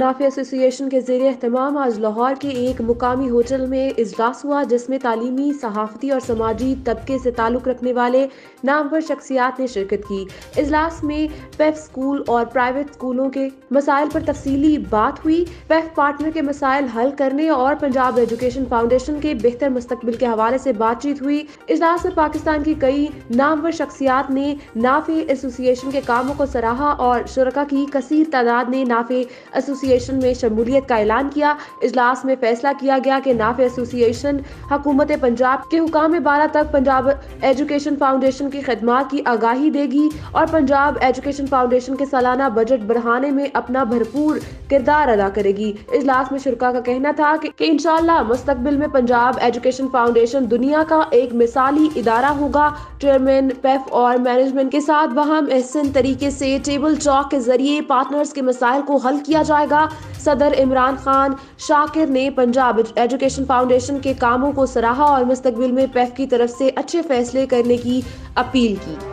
نافع ایسوسی ایشن کے زیر اہتمام آج لاہور کے ایک مقامی ہوٹل میں اجلاس ہوا، جس میں تعلیمی، صحافتی اور سماجی طبقے سے تعلق رکھنے والے نامور شخصیات نے شرکت کی۔ اجلاس میں پیف سکول اور پرائیویٹ سکولوں کے مسائل پر تفصیلی بات ہوئی۔ پیف پارٹنر کے مسائل حل کرنے اور پنجاب ایجوکیشن فاؤنڈیشن کے بہتر مستقبل کے حوالے سے بات چیت ہوئی۔ اجلاس میں پاکستان کی کئی نامور شخصیات نے نافع ایسوسی ایشن کے کاموں کو سراہا اور شرکا کی کثیر تعداد نے نافع ایسوسی ایشن میں شمولیت کا اعلان کیا۔ اجلاس میں فیصلہ کیا گیا کہ نافع ایسوسی ایشن حکومت پنجاب کے حکام بارہ تک پنجاب ایجوکیشن فاؤنڈیشن کی خدمات کی آگاہی دے گی اور پنجاب ایجوکیشن فاؤنڈیشن کے سالانہ بجٹ بڑھانے میں اپنا بھرپور کردار ادا کرے گی۔ اجلاس میں شرکا کا کہنا تھا کہ انشاءاللہ مستقبل میں پنجاب ایجوکیشن فاؤنڈیشن دنیا کا ایک مثالی ادارہ ہوگا۔ چیئرمین پیف اور مینجمنٹ کے ساتھ وہاں احسن طریقے سے ٹیبل چاک کے ذریعے پارٹنرز کے مسائل کو حل کیا جائے گا۔ صدر عمران خان شاکر نے پنجاب ایجوکیشن فاؤنڈیشن کے کاموں کو سراہا اور مستقبل میں پیف کی طرف سے اچھے فیصلے کرنے کی اپیل کی۔